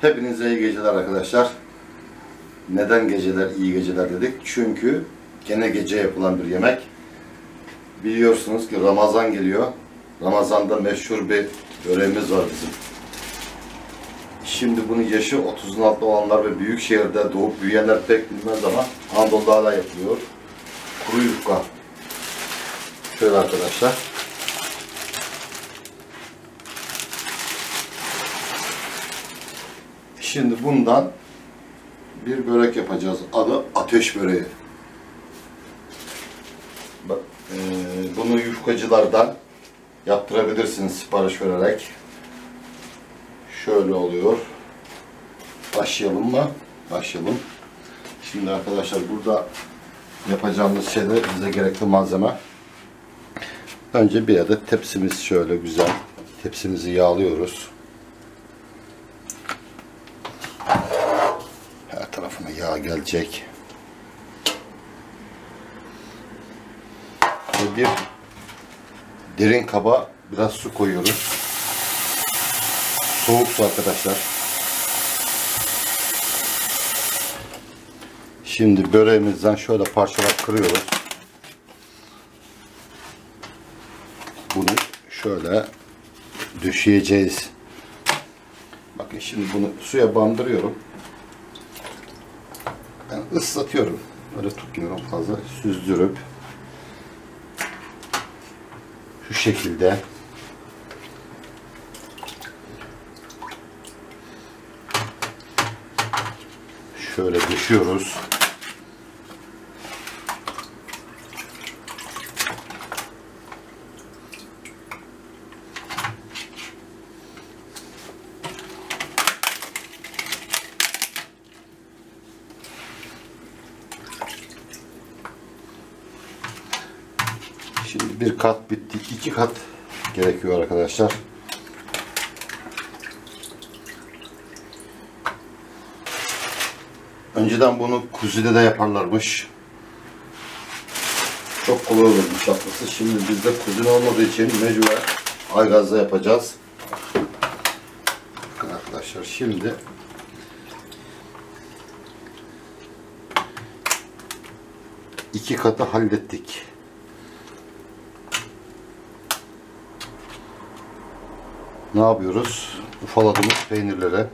Hepinize iyi geceler arkadaşlar. Neden geceler iyi geceler dedik? Çünkü gene gece yapılan bir yemek. Biliyorsunuz ki Ramazan geliyor. Ramazan'da meşhur bir böreğimiz var bizim. Şimdi bunun yaşı 30'un altında olanlar ve büyük şehirde doğup büyüyenler pek bilmez ama Anadolu'da hala yapılıyor. Kuru yufka. Şöyle arkadaşlar. Şimdi bundan bir börek yapacağız. Adı ateş böreği. Eee, bunu yufkacılardan yaptırabilirsiniz sipariş vererek. Şöyle oluyor. Başlayalım mı? Başlayalım. Şimdi arkadaşlar burada yapacağımız şeyde bize gerekli malzeme. Önce bir adet tepsimiz şöyle güzel. Tepsimizi yağlıyoruz. Her tarafına yağ gelecek. Ve bir derin kaba biraz su koyuyoruz. Soğuk su arkadaşlar. Şimdi böreğimizden şöyle parçalar kırıyoruz. Bunu şöyle döşeyeceğiz. Bakın şimdi bunu suya bandırıyorum. Islatıyorum. Öyle tutmuyorum fazla. Süzdürüp şu şekilde şöyle düşüyoruz. Şimdi bir kat bitti. iki kat gerekiyor arkadaşlar. Önceden bunu kuzide de yaparlarmış. Çok kolay olurmuş yapması. Şimdi bizde kuzine olmadığı için mecbur aygazda yapacağız. Bakın arkadaşlar şimdi iki katı hallettik. Ne yapıyoruz? Ufaladığımız peynirlere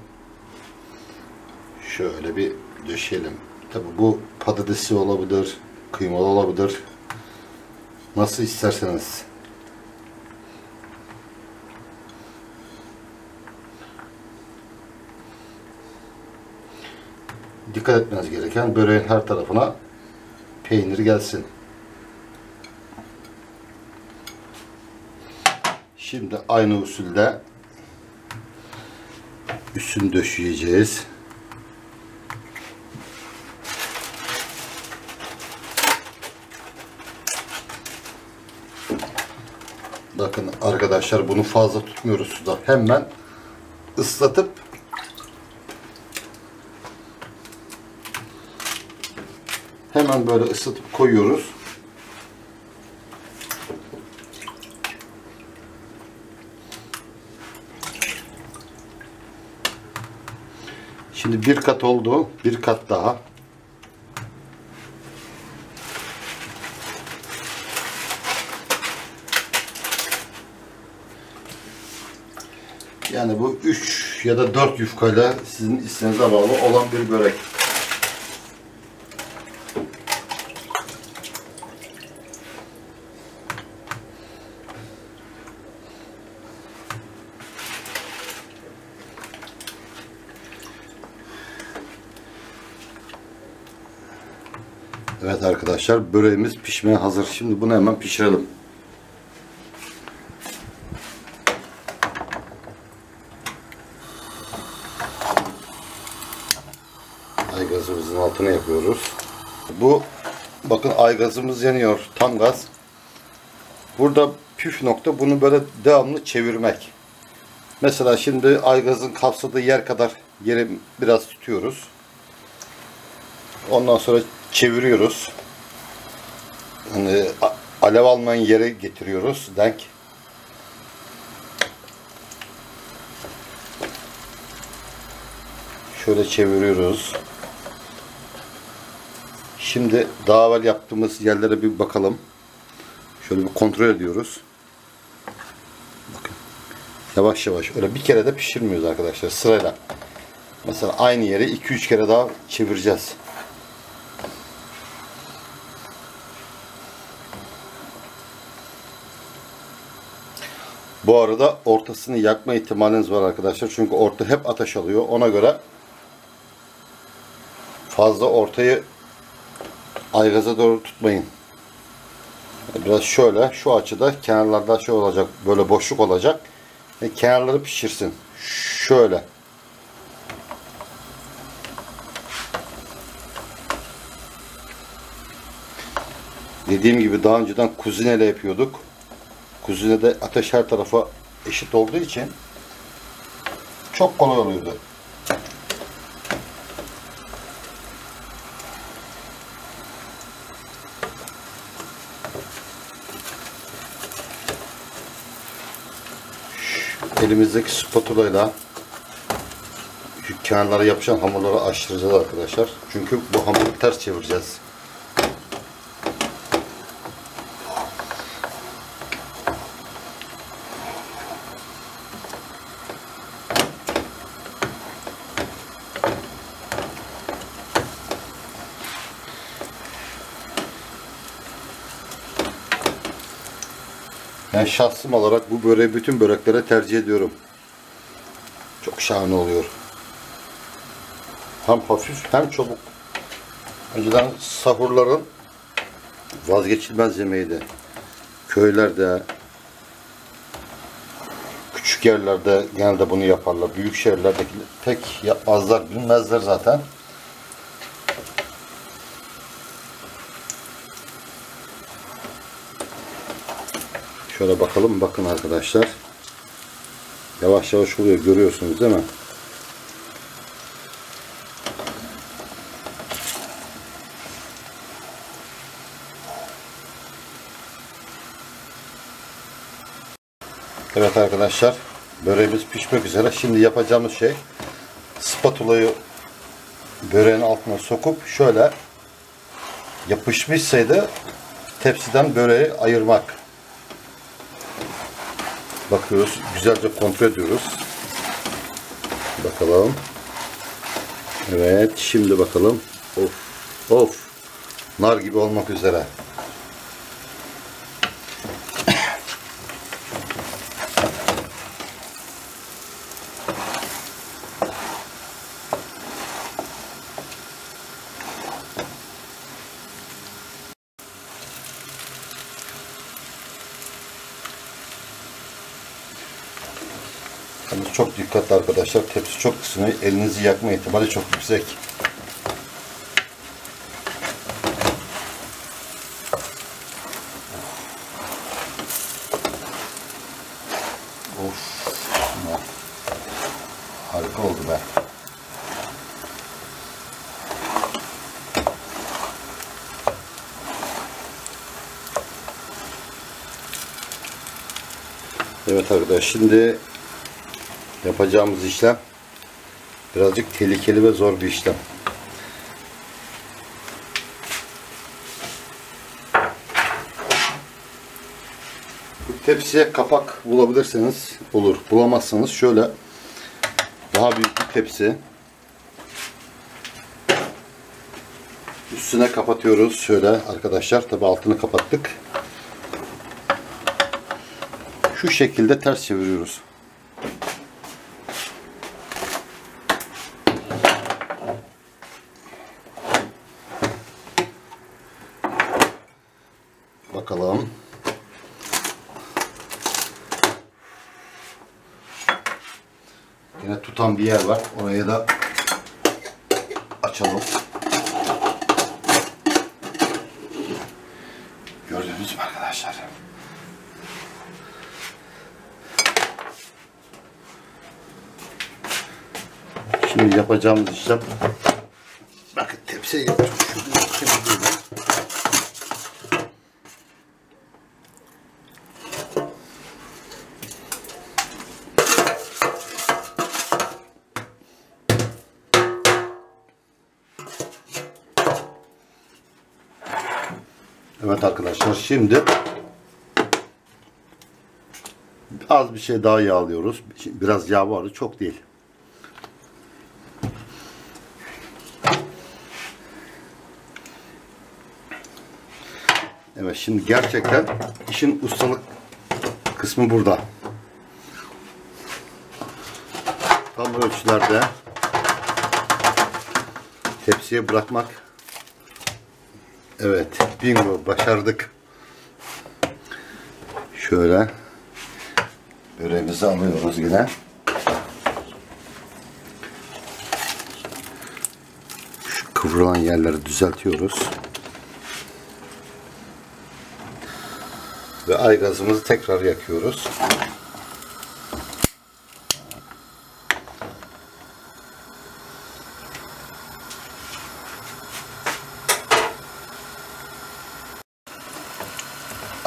şöyle bir döşeyelim. Tabi bu patatesi olabilir, kıymalı olabilir. Nasıl isterseniz. Dikkat etmeniz gereken böreğin her tarafına peynir gelsin. Şimdi aynı usulde üstünü döşeyeceğiz. Bakın arkadaşlar bunu fazla tutmuyoruz suda. Hemen ıslatıp hemen böyle ıslatıp koyuyoruz. Şimdi bir kat oldu. Bir kat daha. Yani bu 3 ya da 4 yufkayla sizin isteğinize bağlı olan bir börek. Evet arkadaşlar böreğimiz pişmeye hazır. Şimdi bunu hemen pişirelim. Aygazımızın altına yapıyoruz. Bu bakın aygazımız yanıyor. Tam gaz. Burada püf nokta bunu böyle devamlı çevirmek. Mesela şimdi aygazın kapsadığı yer kadar yeri biraz tutuyoruz. Ondan sonra çeviriyoruz. Yani alev almayan yere getiriyoruz. Denk. Şöyle çeviriyoruz. Şimdi daha evvel yaptığımız yerlere bir bakalım. Şöyle bir kontrol ediyoruz. Bakın. Yavaş yavaş. Öyle bir kere de pişirmiyoruz arkadaşlar. Sırayla. Mesela aynı yeri 2-3 kere daha çevireceğiz. Bu arada ortasını yakma ihtimaliniz var arkadaşlar. Çünkü orta hep ateş alıyor. Ona göre fazla ortayı aygaza doğru tutmayın. Biraz şöyle şu açıda kenarlarda şey olacak böyle boşluk olacak. Ve kenarları pişirsin. Şöyle. Dediğim gibi daha önceden kuzineyle yapıyorduk. Kuzinede ateş her tarafa eşit olduğu için çok kolay oluyordu. elimizdeki spatula ile kenarlara yapışan hamurları açtıracağız arkadaşlar. Çünkü bu hamuru ters çevireceğiz. Ben şahsım olarak bu böreği bütün böreklere tercih ediyorum. Çok şahane oluyor. Hem hafif hem çabuk. Önceden sahurların vazgeçilmez yemeğiydi. Köylerde, küçük yerlerde genelde bunu yaparlar. Büyük şehirlerdeki pek yapmazlar, bilmezler zaten. Şöyle bakalım. Bakın arkadaşlar. Yavaş yavaş oluyor. Görüyorsunuz değil mi? Evet arkadaşlar. Böreğimiz pişmek üzere. Şimdi yapacağımız şey spatulayı böreğin altına sokup şöyle yapışmışsaydı tepsiden böreği ayırmak. Bakıyoruz. Güzelce kontrol ediyoruz. Bakalım. Evet. Şimdi bakalım. Of. Of. Nar gibi olmak üzere. Yalnız çok dikkatli arkadaşlar. Tepsi çok ısınıyor. Elinizi yakma ihtimali çok yüksek. Of. Be. Evet arkadaşlar şimdi yapacağımız işlem birazcık tehlikeli ve zor bir işlem. Tepsiye kapak bulabilirseniz olur. Bulamazsanız şöyle daha büyük bir tepsi üstüne kapatıyoruz. Şöyle arkadaşlar tabi altını kapattık. Şu şekilde ters çeviriyoruz. Bakalım. Yine tutan bir yer var. Oraya da açalım. Gördünüz mü arkadaşlar? Şimdi yapacağımız işlem bakın tepsiye getir. Şunu temizleyelim. Evet arkadaşlar şimdi az bir şey daha yağlıyoruz. Biraz yağ vardı çok değil. Evet şimdi gerçekten işin ustalık kısmı burada. Tam ölçülerde tepsiye bırakmak. Evet, bingo başardık. Şöyle böreğimizi alıyoruz yine. Şu kıvrılan yerleri düzeltiyoruz. Ve aygazımızı tekrar yakıyoruz.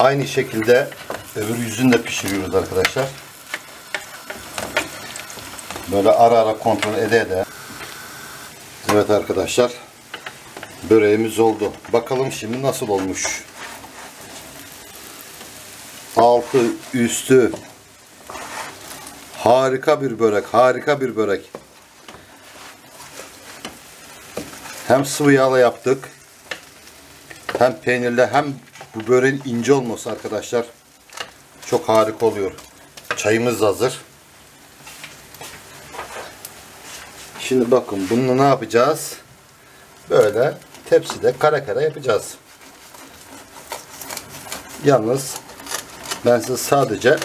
Aynı şekilde öbür yüzünü de pişiriyoruz arkadaşlar. Böyle ara ara kontrol ede ede. Evet arkadaşlar. Böreğimiz oldu. Bakalım şimdi nasıl olmuş. Altı, üstü. Harika bir börek. Harika bir börek. Hem sıvı yağla yaptık. Hem peynirle hem bu böreğin ince olması arkadaşlar çok harika oluyor. Çayımız hazır. Şimdi bakın bunu ne yapacağız? Böyle tepside kare kare yapacağız. Yalnız ben size sadece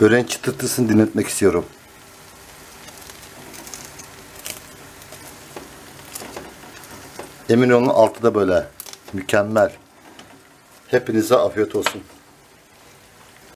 böreğin çıtırtısını dinletmek istiyorum. Emin olun altı da böyle. Mükemmel. Hepinize afiyet olsun.